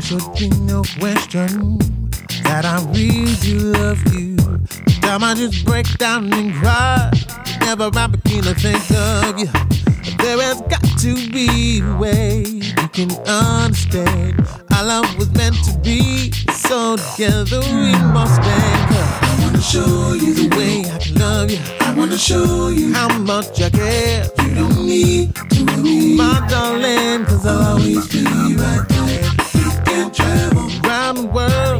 should be no question that I really love you. Time I just break down and cry. Never I begin to think of you. There has got to be a way you can understand. Our love was meant to be, so together we must stand. I wanna show you the way I can love you. I wanna show you how much I care. You don't need to worry, my darling,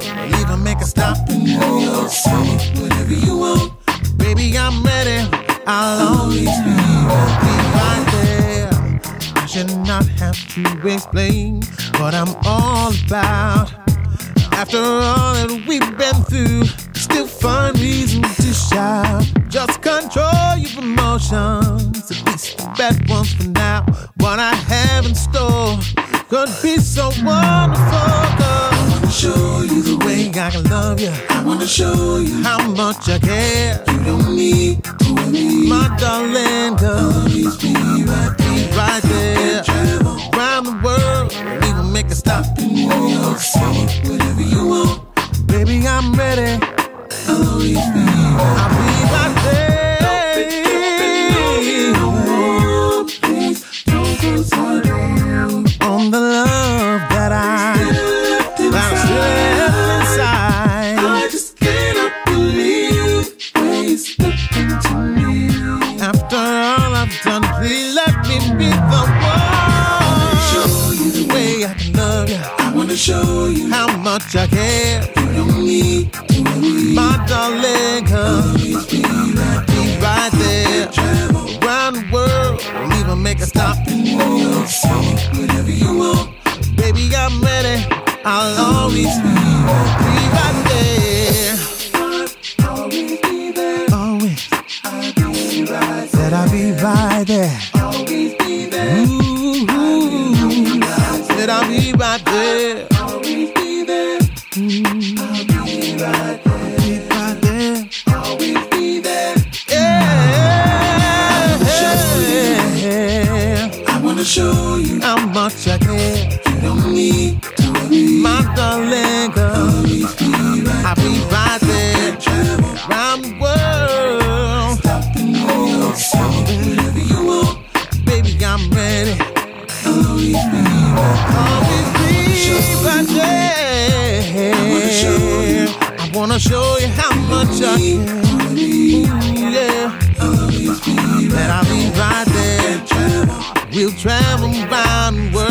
or even make a stop in New York City. Whatever you want, baby, I'm ready. I'll always be right there I should not have to explain what I'm all about. After all that we've been through, still find reason to shout. Just control your emotions, at least the bad ones for now. What I have in store could be so wonderful. I wanna show you the way I can love you. I wanna show you how much I care. You don't need to worry, my darling, cause be right there right there. Around the world, even make a stop in New York City. Be the one. Show you the way I can love you. I wanna show you how much I care. You don't need to worry, my darling. Cause be right, be right there. Travel around the world, or even make a stop in New York City. Whatever you want, baby, I'm ready. I'll always be, be right there. Show you how much I care. You don't need to worry, my darling. Always be right I'll be right there. Travel around the world. Stop New York City. Whatever you want, baby, I'm ready. Always be right there. I wanna show you how much I care. There. We'll travel around the world.